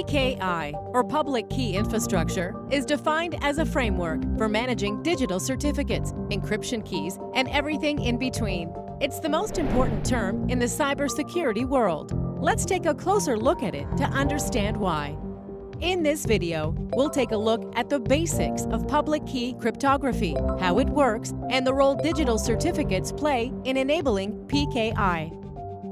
PKI, or Public Key Infrastructure, is defined as a framework for managing digital certificates, encryption keys, and everything in between. It's the most important term in the cybersecurity world. Let's take a closer look at it to understand why. In this video, we'll take a look at the basics of public key cryptography, how it works, and the role digital certificates play in enabling PKI.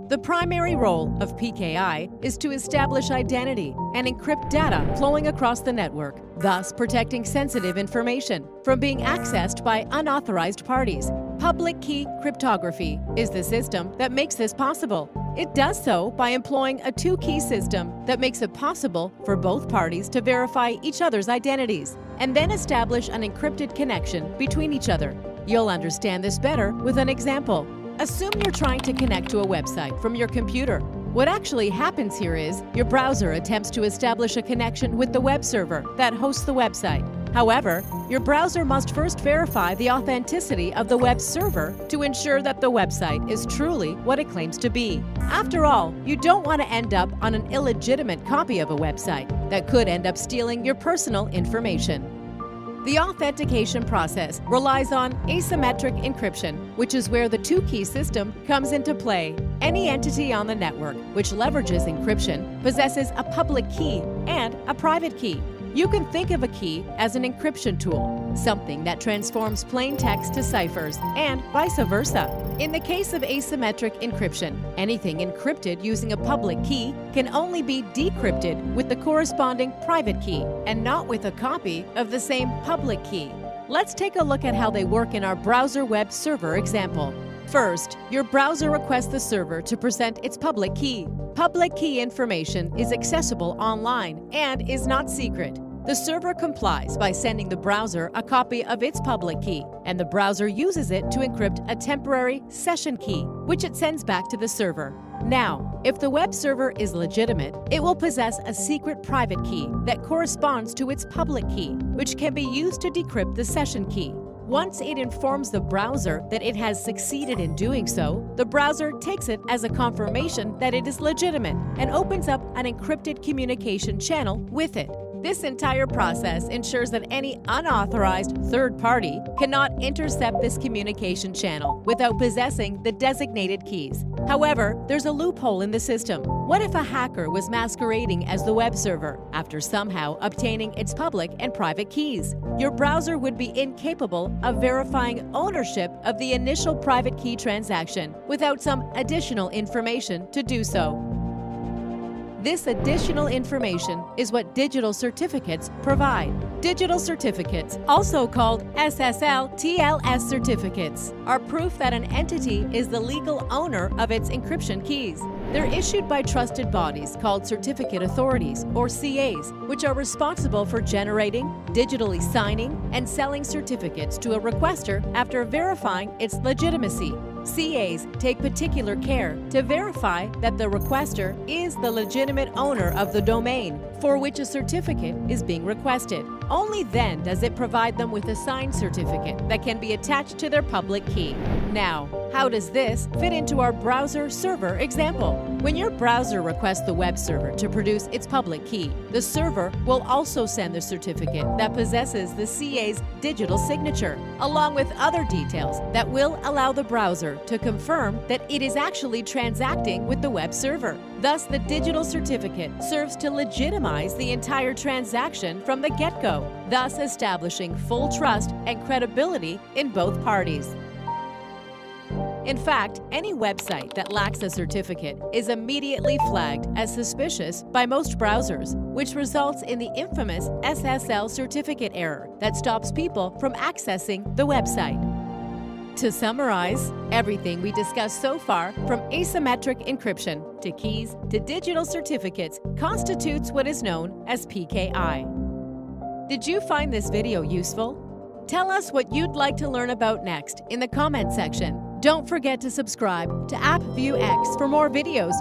The primary role of PKI is to establish identity and encrypt data flowing across the network, thus protecting sensitive information from being accessed by unauthorized parties. Public key cryptography is the system that makes this possible. It does so by employing a two-key system that makes it possible for both parties to verify each other's identities and then establish an encrypted connection between each other. You'll understand this better with an example. Assume you're trying to connect to a website from your computer. What actually happens here is your browser attempts to establish a connection with the web server that hosts the website. However, your browser must first verify the authenticity of the web server to ensure that the website is truly what it claims to be. After all, you don't want to end up on an illegitimate copy of a website that could end up stealing your personal information. The authentication process relies on asymmetric encryption, which is where the two-key system comes into play. Any entity on the network which leverages encryption possesses a public key and a private key. You can think of a key as an encryption tool, something that transforms plain text to ciphers, and vice versa. In the case of asymmetric encryption, anything encrypted using a public key can only be decrypted with the corresponding private key and not with a copy of the same public key. Let's take a look at how they work in our browser web server example. First, your browser requests the server to present its public key. Public key information is accessible online and is not secret. The server complies by sending the browser a copy of its public key, and the browser uses it to encrypt a temporary session key, which it sends back to the server. Now, if the web server is legitimate, it will possess a secret private key that corresponds to its public key, which can be used to decrypt the session key. Once it informs the browser that it has succeeded in doing so, the browser takes it as a confirmation that it is legitimate and opens up an encrypted communication channel with it. This entire process ensures that any unauthorized third party cannot intercept this communication channel without possessing the designated keys. However, there's a loophole in the system. What if a hacker was masquerading as the web server after somehow obtaining its public and private keys? Your browser would be incapable of verifying ownership of the initial private key transaction without some additional information to do so. This additional information is what digital certificates provide. Digital certificates, also called SSL TLS certificates, are proof that an entity is the legal owner of its encryption keys. They're issued by trusted bodies called certificate authorities, or CAs, which are responsible for generating, digitally signing, and selling certificates to a requester after verifying its legitimacy. CAs take particular care to verify that the requester is the legitimate owner of the domain for which a certificate is being requested. Only then does it provide them with a signed certificate that can be attached to their public key. Now, how does this fit into our browser server example? When your browser requests the web server to produce its public key, the server will also send the certificate that possesses the CA's digital signature, along with other details that will allow the browser to confirm that it is actually transacting with the web server. Thus, the digital certificate serves to legitimize the entire transaction from the get-go, thus establishing full trust and credibility in both parties. In fact, any website that lacks a certificate is immediately flagged as suspicious by most browsers, which results in the infamous SSL certificate error that stops people from accessing the website. To summarize, everything we discussed so far, from asymmetric encryption to keys to digital certificates, constitutes what is known as PKI. Did you find this video useful? Tell us what you'd like to learn about next in the comment section. Don't forget to subscribe to AppViewX for more videos